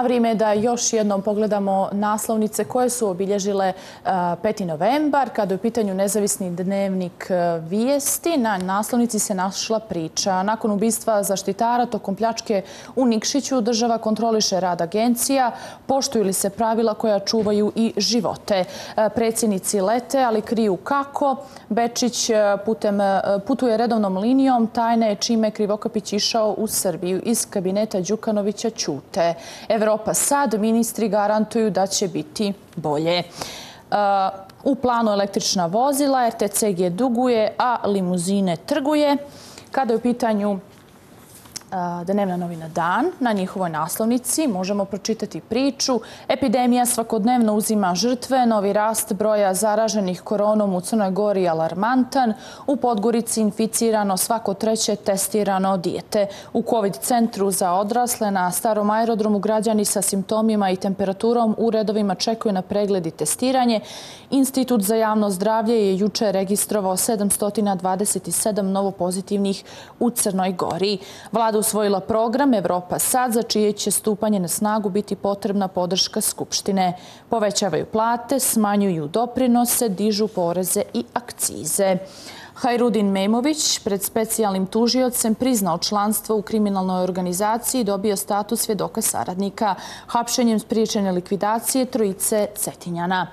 A vrijeme je da još jednom pogledamo naslovnice koje su obilježile e, 5. novembar. Kada je u pitanju nezavisni dnevnik e, vijesti, na naslovnici se našla priča. Nakon ubistva zaštitara tokom pljačke u Nikšiću, država kontroliše rad agencija, poštuju li se pravila koja čuvaju i živote. E, predsjednici lete, ali kriju kako. Bečić putuje redovnom linijom, tajne je čime Krivokapić išao u Srbiju iz kabineta Đukanovića Ćute. Evropa sad, ministri garantuju da će biti bolje. E, u planu električna vozila, RTCG duguje, a limuzine trguje. Kada je u pitanju Dnevna novina Dan. Na njihovoj naslovnici možemo pročitati priču. Epidemija svakodnevno uzima žrtve. Novi rast broja zaraženih koronom u Crnoj Gori alarmantan. U Podgorici inficirano svako treće testirano dijete. U COVID centru za odrasle na starom aerodromu građani sa simptomima i temperaturom u redovima čekuju na pregled i testiranje. Institut za javno zdravlje je juče registrovao 727 novopozitivnih u Crnoj Gori. Vlada usvojila program Evropa sad, za čije će stupanje na snagu biti potrebna podrška Skupštine. Povećavaju plate, smanjuju doprinose, dižu poreze i akcize. Hajrudin Memović pred specijalnim tužiocem priznao članstvo u kriminalnoj organizaciji i dobio status svjedoka saradnika hapšenjem spriječene likvidacije trojice Cetinjana.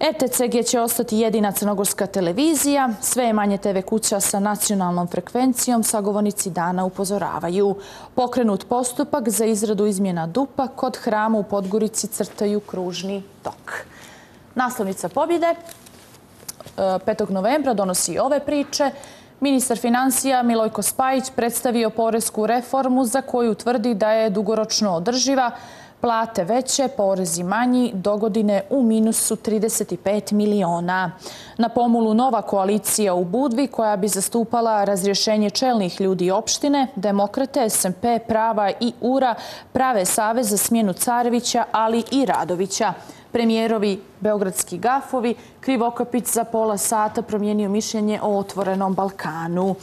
ETCG će ostati jedina crnogorska televizija. Sve je manje TV kuća sa nacionalnom frekvencijom, sagovornici dana upozoravaju. Pokrenut postupak za izradu izmjena dupa kod hrama u Podgorici crtaju kružni tok. Naslovnica pobjede e, 5. Novembra donosi ove priče. Ministar financija Milojko Spajić predstavio porezku reformu za koju tvrdi da je dugoročno održiva plate veće, porezi manji, dogodine u minusu 35 miliona. Na pomulu nova koalicija u Budvi koja bi zastupala razrješenje čelnih ljudi opštine, demokrate, SMP, Prava i URA prave save za smjenu Carevića, ali i Radovića. Premijerovi Beogradski gafovi Krivokapić za pola sata promijenio mišljenje o otvorenom Balkanu.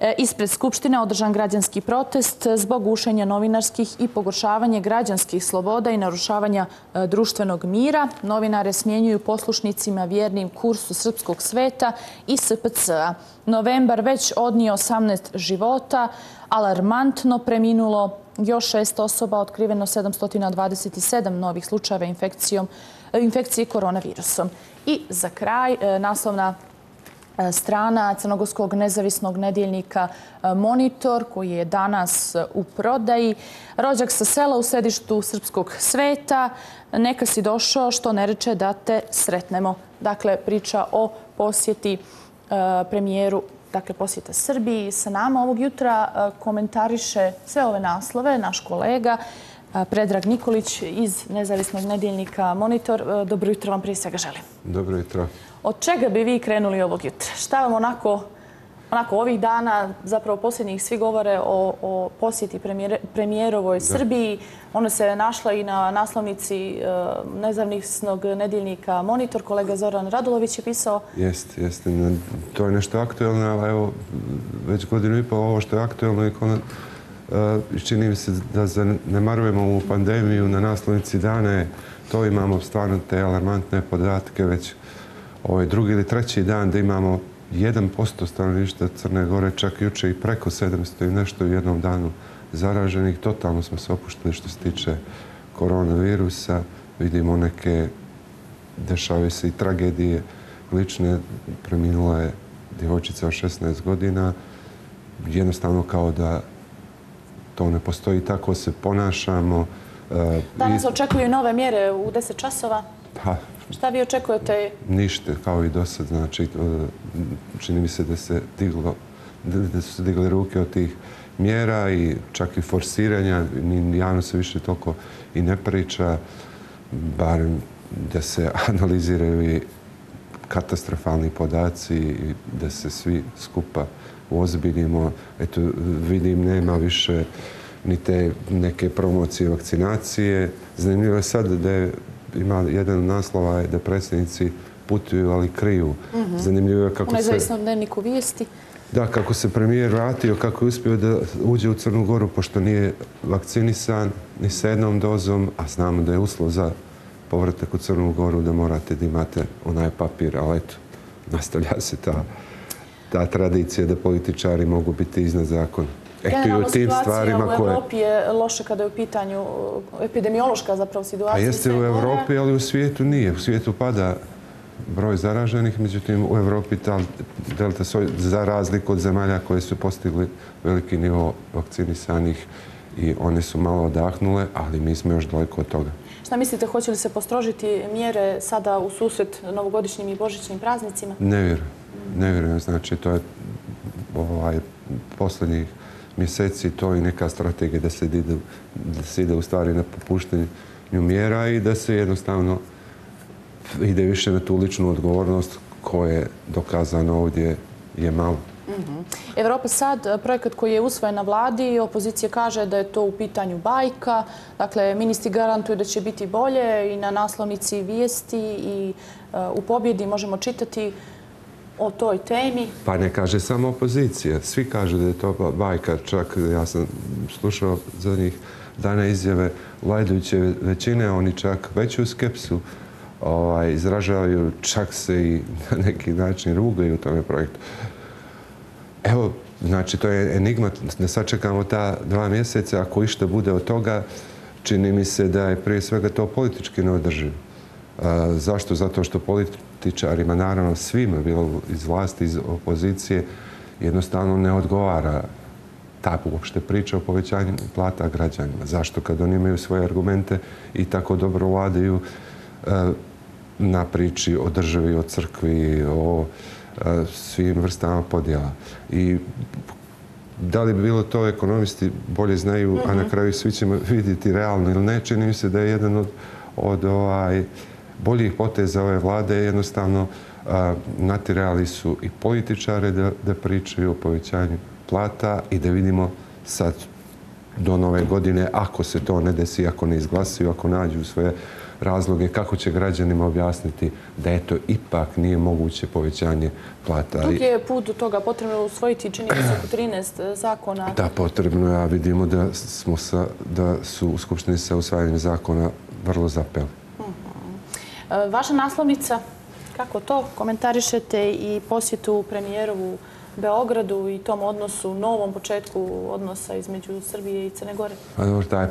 E, ispred Skupštine održan građanski protest zbog ušenja novinarskih i pogoršavanje građanskih sloboda i narušavanja e, društvenog mira. Novinare smjenjuju poslušnicima vjernim kursu srpskog sveta i SPC-a. Novembar već odnije 18 života, alarmantno preminulo još šest osoba, otkriveno 727 novih slučajeva e, infekcije koronavirusom. I za kraj, naslovna E, strana Crnogorskog nezavisnog nedjeljnika e, Monitor, koji je danas e, u prodaji. Rođak sa sela u središtu srpskog sveta. Neka si došao što ne reče da te sretnemo. Dakle, priča o posjeti premijeru Dakle, posjeta Srbiji sa nama ovog jutra komentariše sve ove naslove, naš kolega Predrag Nikolić iz Nezavisnog nedjeljnika Monitor. Dobro jutro vam prije svega želim. Dobro jutro. Od čega bi vi krenuli ovog jutra? Šta vam onako, onako ovih dana, zapravo posljednjih svi govore o, o posjeti premijerovoj Srbiji. Ona se našla i na naslovnici uh, nezavnisnog nedjeljnika Monitor. Kolega Zoran Radulović je pisao. Jeste, jeste. To je nešto aktuelno, ali evo, već godinu i pol ovo što je aktuelno i kona, uh, čini mi se da zanemarujemo ovu pandemiju na naslovnici dane. To imamo stvarno te alarmantne podatke već ovaj drugi ili treći dan da imamo 1% stanovništa Crne Gore, čak juče i preko 700 i nešto u jednom danu zaraženih. Totalno smo se opuštili što se tiče koronavirusa. Vidimo neke dešave se i tragedije. Lične preminula je djevojčica od 16 godina. Jednostavno kao da to ne postoji, tako se ponašamo. Danas očekuju nove mjere u 10 časova. Pa, Šta vi očekujete? Ništa, kao i do sad. Znači, e, čini mi se da se diglo, da su se digle ruke od tih mjera i čak i forsiranja. Javno se više toliko i ne priča, barem da se analiziraju i katastrofalni podaci i da se svi skupa ozbiljimo. Eto, vidim, nema više ni te neke promocije vakcinacije. Zanimljivo je sad da je ima jedan naslova da predsjednici putuju, ali kriju. Mhm. Zanimljivo je kako se... U nezavisnom dnevniku vijesti. Da, kako se premijer vratio, kako je uspio da uđe u Crnu Goru, pošto nije vakcinisan ni s jednom dozom, a znamo da je uslov za povratak u Crnu Goru da morate da imate onaj papir, ali eto, nastavlja se ta, ta tradicija da političari mogu biti iznad zakona. Generalno situacija u Evropi je loša kada je u pitanju epidemiološka zapravo situacija. A jeste u Evropi, ali u svijetu nije. U svijetu pada broj zaraženih, međutim u Evropi ta delta soj, za razliku od zemalja koje su postigli veliki nivo vakcinisanih i one su malo odahnule, ali mi smo još daleko od toga. Šta mislite, hoće li se postrožiti mjere sada u susret novogodišnjim i božićnim praznicima? Ne vjerujem. Ne vjerujem. Znači, to je ovaj, posljednjih mjeseci to i neka strategija da se ide, da se ide u stvari na popuštenju mjera i da se jednostavno ide više na tu ličnu odgovornost koja je dokazano ovdje je malo. Mhm. Evropa sad, eh, projekat koji je usvojen na vladi, opozicija kaže da je to u pitanju bajka. Dakle, ministri garantuju da će biti bolje i na naslovnici vijesti i uh, u pobjedi možemo čitati o toj temi. Pa ne kaže samo opozicija. Svi kažu da je to bajka. Čak ja sam slušao za njih dana izjave vladajuće većine, oni čak veću skepsu ovaj, izražavaju, čak se i na neki način rugaju u tome projektu. Evo, znači, to je enigma da sačekamo ta dva mjeseca. Ako išta bude od toga, čini mi se da je prije svega to politički neodrživo. Zašto? Zato što političarima, naravno svima, bilo iz vlasti, iz opozicije, jednostavno ne odgovara ta uopšte priča o povećanju plata građanima. Zašto? Kad oni imaju svoje argumente i tako dobro vladaju na priči o državi, o crkvi, o svim vrstama podjela. I da li bi bilo to ekonomisti bolje znaju, a na mhm. kraju svi ćemo vidjeti realno ili ne, čini mi se da je jedan od, od ovaj, boljih poteza ove vlade jednostavno natirali su i političare da, da pričaju o povećanju plata i da vidimo sad do nove godine, ako se to ne desi, ako ne izglasaju, ako nađu svoje razloge kako će građanima objasniti da eto ipak nije moguće povećanje plata. Dok je put do toga potrebno usvojiti čini se oko 13 zakona? Da, potrebno je, a vidimo da, smo sa, da su u Skupštini sa usvajanjem zakona vrlo zapeli. E, vaša naslovnica, kako to komentarišete i posjetu premijerovu Beogradu i tom odnosu, novom početku odnosa između Srbije i Crne Gore? Pa dobro, taj,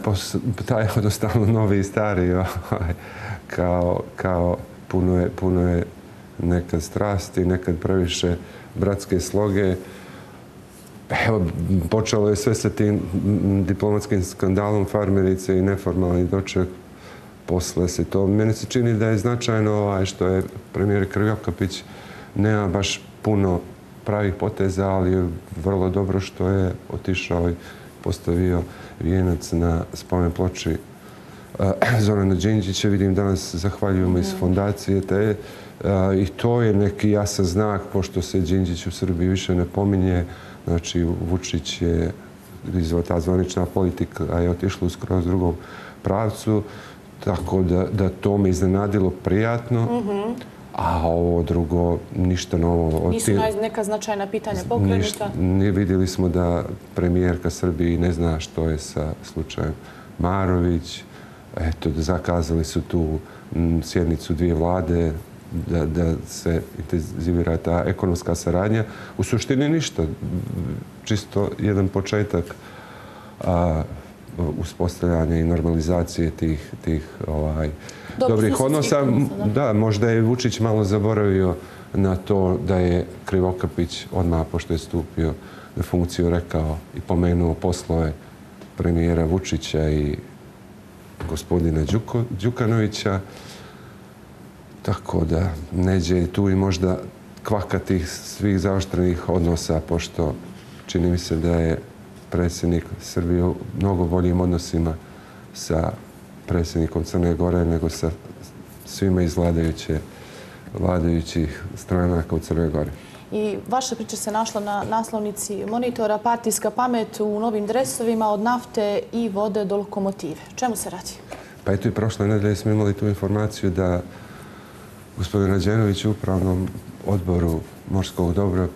taj odnos stalno novi i stari, ovaj, kao, kao puno, je, puno je nekad strasti, nekad previše bratske sloge. Evo, počelo je sve sa tim diplomatskim skandalom farmerice i neformalni doček posle se to. Mene se čini da je značajno ovaj, što je premijer Krvjokapić nema baš puno pravih poteza, ali je vrlo dobro što je otišao i postavio vijenac na spomen ploči eh, Zorana Đinđića. Vidim danas zahvaljujemo iz fondacije te eh, i to je neki jasan znak, pošto se Đinđić u Srbiji više ne pominje. Znači, Vučić je izvao ta zvanična politika, a je otišla u skroz drugom pravcu. Tako da, da to me iznenadilo prijatno. Mm A ovo drugo, ništa novo. Nisu neka značajna pitanja pokrenuta? Ne vidjeli smo da premijerka Srbiji ne zna što je sa slučajem Marović. Eto, zakazali su tu sjednicu dvije vlade da, da se intenzivira ta ekonomska saradnja. U suštini ništa. Čisto jedan početak a, uspostavljanja i normalizacije tih, tih ovaj, dobrih odnosa. Da, možda je Vučić malo zaboravio na to da je Krivokapić odmah pošto je stupio na funkciju rekao i pomenuo poslove premijera Vučića i gospodina Đuko, Đukanovića. Tako da neđe tu i možda kvaka tih svih zaoštrenih odnosa, pošto čini mi se da je predsjednik Srbije u mnogo boljim odnosima sa predsjednikom Crne Gore nego sa svima iz vladajuće, vladajućih stranaka u Crne Gore. I vaša priča se našla na naslovnici monitora Partijska pamet u novim dresovima od nafte i vode do lokomotive. Čemu se radi? Pa eto i prošle nedelje smo imali tu informaciju da gospodin Rađenović u upravnom odboru morskog dobra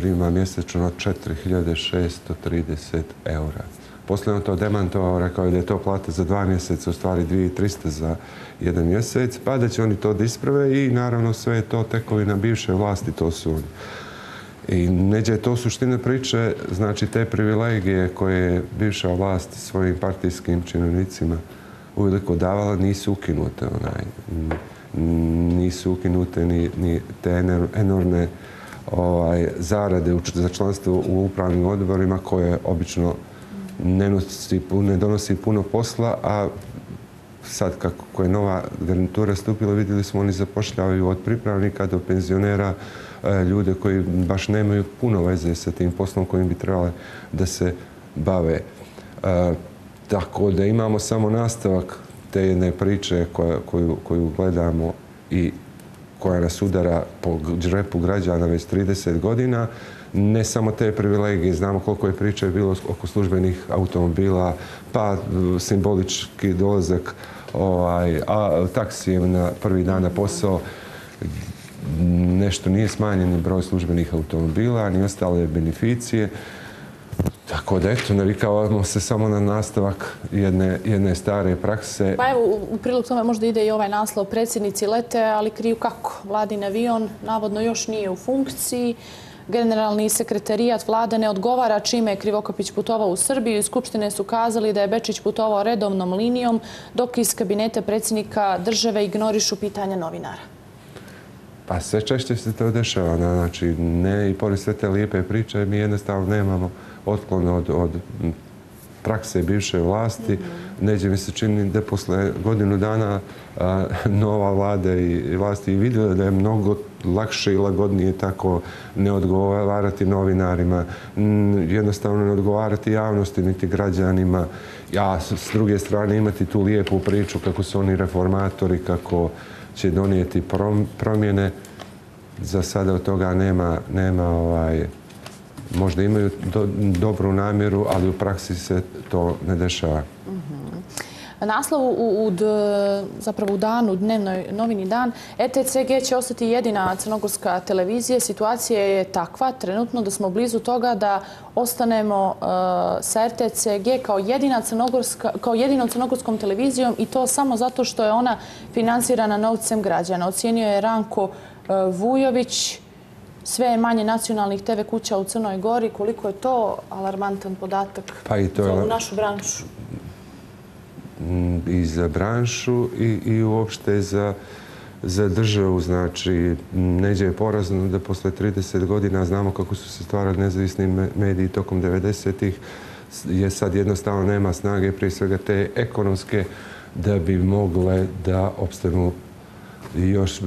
prima mjesečno 4630 eura. Posle on to demantovao, rekao je da je to plata za dva mjeseca, u stvari 2300 za jedan mjesec, pa da će oni to disprave i naravno sve je to tekovina bivše vlasti, to su oni. I neđe je to suštine priče, znači te privilegije koje je bivša vlast svojim partijskim činovnicima uveliko davala, nisu ukinute. Onaj. Nisu ukinute ni, ni te enormne ovaj, zarade za članstvo u upravnim odborima koje obično ne, nosi, ne donosi puno posla, a sad kako je nova garnitura stupila, vidjeli smo oni zapošljavaju od pripravnika do penzionera e, ljude koji baš nemaju puno veze sa tim poslom kojim bi trebali da se bave. E, tako da imamo samo nastavak te jedne priče koju, koju gledamo i koja nas udara po džrepu građana već 30 godina. Ne samo te privilegije, znamo koliko je priče bilo oko službenih automobila, pa simbolički dolazak ovaj, a, taksijem na prvi dan na posao. Nešto nije smanjen broj službenih automobila, ni ostale beneficije. Tako da, eto, navikavamo se samo na nastavak jedne, jedne stare prakse. Pa evo, u prilog tome možda ide i ovaj naslov predsjednici lete, ali kriju kako? Vladin avion navodno još nije u funkciji. Generalni sekretarijat vlade ne odgovara čime je Krivokapić putovao u Srbiju i Skupštine su kazali da je Bečić putovao redovnom linijom, dok iz kabineta predsjednika države ignorišu pitanja novinara. Pa sve češće se to dešava. Znači, ne i pored sve te lijepe priče, mi jednostavno nemamo otklon od, od prakse bivše vlasti. Neđe mi se čini da posle godinu dana nova vlada i vlasti vidjela da je mnogo lakše i lagodnije tako ne odgovarati novinarima, jednostavno ne odgovarati javnosti niti građanima. Ja s druge strane imati tu lijepu priču kako su oni reformatori, kako će donijeti promjene. Za sada od toga nema, nema ovaj, možda imaju dobru namjeru, ali u praksi se to ne dešava. Mhm. Naslov u, zapravo u danu, dnevnoj novini dan, ETCG će ostati jedina crnogorska televizija. Situacija je takva trenutno da smo blizu toga da ostanemo e, sa RTCG kao, jedina crnogorska, kao jedinom crnogorskom televizijom i to samo zato što je ona finansirana novcem građana. Ocijenio je Ranko e, Vujović, sve je manje nacionalnih TV kuća u Crnoj Gori. Koliko je to alarmantan podatak pa i to za našu branšu? Mm, I za branšu i, i uopšte za, za državu. Znači, neđe je porazno da posle 30 godina znamo kako su se stvarali nezavisni mediji tokom 90-ih. Je sad jednostavno nema snage, prije svega te ekonomske, da bi mogle da opstanu i još,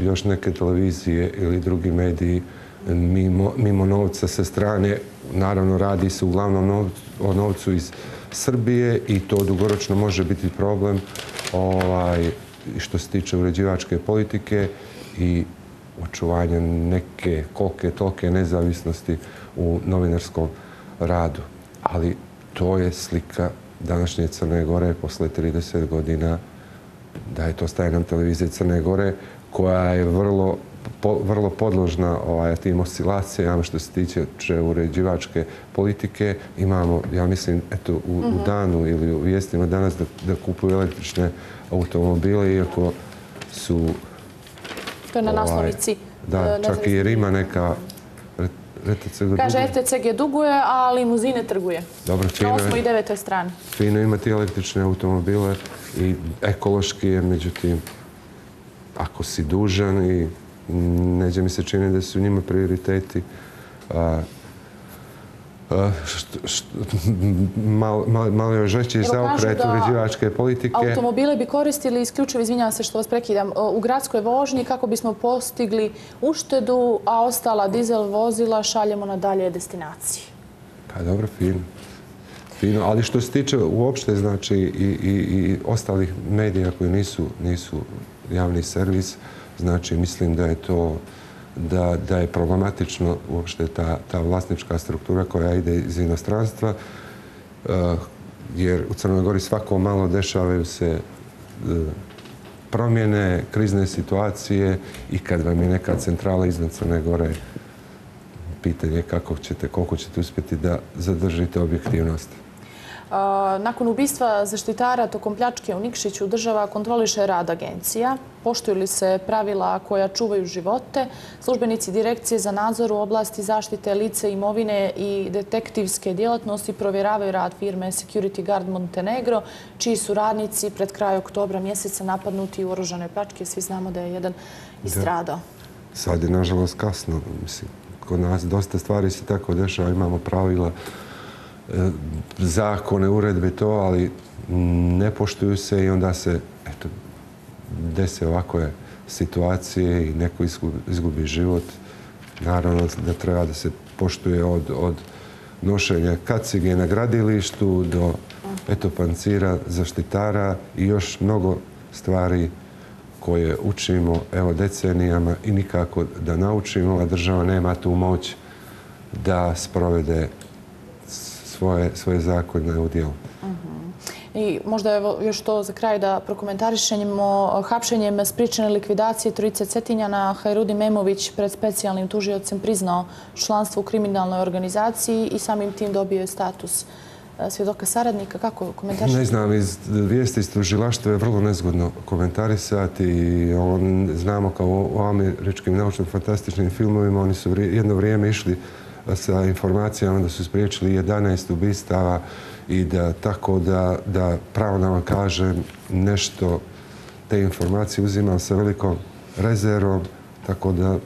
još neke televizije ili drugi mediji mimo, mimo novca sa strane. Naravno, radi se uglavnom o novcu iz Srbije i to dugoročno može biti problem ovaj, što se tiče uređivačke politike i očuvanja neke kolike tolike nezavisnosti u novinarskom radu. Ali to je slika današnje Crne Gore posle 30 godina da je to stajenom televizija Crne Gore, koja je vrlo vrlo podložna ovaj, tim oscilacijama što se tiče uređivačke politike. Imamo, ja mislim, eto, u, u mhm. danu ili u vijestima danas da, da kupuju električne automobile, iako su... To je na ovaj, naslovnici. Da, e, čak i jer ima neka RTCG Kaže, RTCG duguje, a limuzine trguje. Dobro, fino. Na osmoj i devetoj strani. Fino imati električne automobile i ekološki je, međutim, ako si dužan i neđe mi se čini da su njima prioriteti malo je žešći zaokret uređivačke politike. Automobile bi koristili isključivo, izvinjam se što vas prekidam, u gradskoj vožnji kako bismo postigli uštedu, a ostala dizel vozila šaljemo na dalje destinacije. Pa dobro, fino. Fino, ali što se tiče uopšte, znači, i, i, i ostalih medija koji nisu, nisu javni servis, znači, mislim da je to da, da je problematično uopšte ta, ta vlasnička struktura koja ide iz inostranstva, eh, jer u Crnoj Gori svako malo dešavaju se eh, promjene, krizne situacije i kad vam je neka centrala iznad Crne Gore pitanje je kako ćete, koliko ćete uspjeti da zadržite objektivnost. Eh, nakon ubistva zaštitara tokom pljačke u Nikšiću država kontroliše rad agencija. Poštuju li se pravila koja čuvaju živote? Službenici direkcije za nadzor u oblasti zaštite lice imovine i detektivske djelatnosti provjeravaju rad firme Security Guard Montenegro, čiji su radnici pred kraj oktobra mjeseca napadnuti u oružane pljačke. Svi znamo da je jedan istradao. Sad je nažalost kasno. Kod nas dosta stvari se tako dešava. Imamo pravila E, zakone, uredbe to, ali ne poštuju se i onda se dese ovakve situacije i neko izgubi život. Naravno da treba da se poštuje od, od nošenja kacige na gradilištu do eto, pancira, zaštitara i još mnogo stvari koje učimo evo, decenijama i nikako da naučimo, a država nema tu moć da sprovede svoje, svoje zakone u dijelu. I možda evo još to za kraj da prokomentarišenjemo hapšenjem spričane likvidacije Trojice Cetinjana. Hajrudi Memović pred specijalnim tužiocem priznao članstvo u kriminalnoj organizaciji i samim tim dobio status e, svjedoka saradnika. Kako komentarišete? Ne znam, iz vijesti iz tužilaštva je vrlo nezgodno komentarisati. On, znamo kao u američkim naučnim fantastičnim filmovima, oni su jedno vrijeme išli sa informacijama da su spriječili 11 ubistava i da tako da, da pravo da vam kažem nešto te informacije uzimam sa velikom rezervom, tako da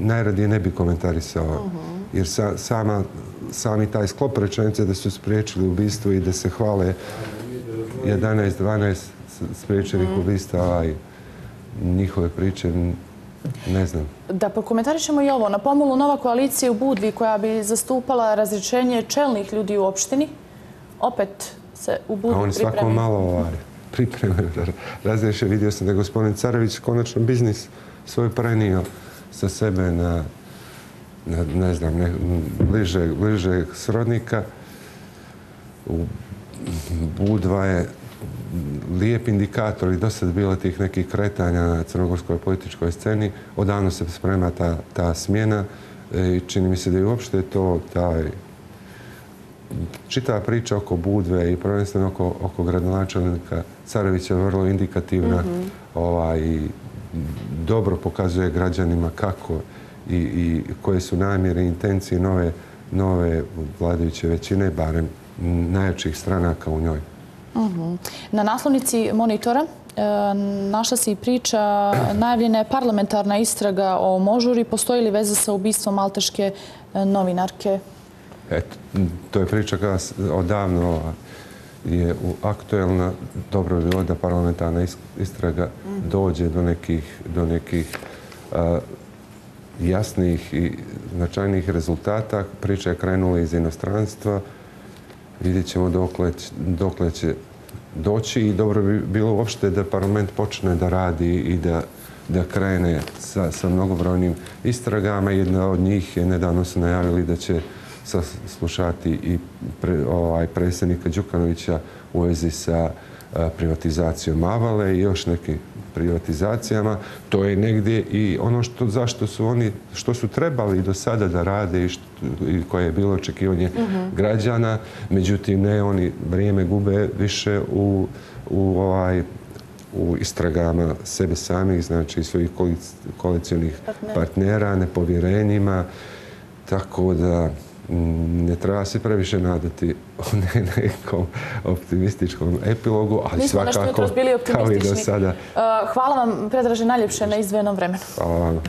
najradije ne bi komentarisao. Jer sa, sama, sami taj sklop rečenice da su spriječili ubistvo i da se hvale 11-12 spriječenih ubistava i njihove priče Ne znam. Da prokomentarišemo i ovo. Na pomolu nova koalicija u Budvi koja bi zastupala razrečenje čelnih ljudi u opštini, opet se u Budvi pripremaju. A oni svako malo ovaj, pripremaju da razreše. Vidio sam da je gospodin Carević konačno biznis svoj prenio sa sebe na, na ne znam, ne, bliže, bliže srodnika. U Budva je lijep indikator i dosta bilo tih nekih kretanja na crnogorskoj političkoj sceni. Odavno se sprema ta, ta smjena e, i čini mi se da je uopšte to taj čitava priča oko Budve i prvenstveno oko, oko gradonačelnika Carevića je vrlo indikativna mm -hmm. ovaj, i dobro pokazuje građanima kako i, i koje su namjere i intencije nove, nove vladajuće većine, barem najjačih stranaka u njoj. Na naslovnici monitora e, našla se i priča najavljena je parlamentarna istraga o Možuri. Postoji li veza sa ubistvom malteške e, novinarke? Eto, to je priča kada odavno je aktuelna. Dobro bi bilo da parlamentarna istraga dođe do nekih, do nekih jasnih i značajnih rezultata. Priča je krenula iz inostranstva vidjet ćemo dokle, dokle će doći i dobro bi bilo uopšte da parlament počne da radi i da, da krene sa, sa mnogobrojnim istragama. Jedna od njih je nedavno su najavili da će slušati i pre, ovaj, predsjednika Đukanovića u vezi sa privatizacijom Avale i još neki privatizacijama. To je negdje i ono što, zašto su oni, što su trebali do sada da rade i, što, i koje je bilo očekivanje mhm. građana. Međutim, ne, oni vrijeme gube više u, u ovaj, u istragama sebe samih, znači svojih koalicijonih partnera, nepovjerenjima. Tako da, ne treba se previše nadati o nekom optimističkom epilogu, ali svakako kao i do sada. Uh, hvala vam, Predraže, najljepše na izdvojenom vremenu. Hvala vam.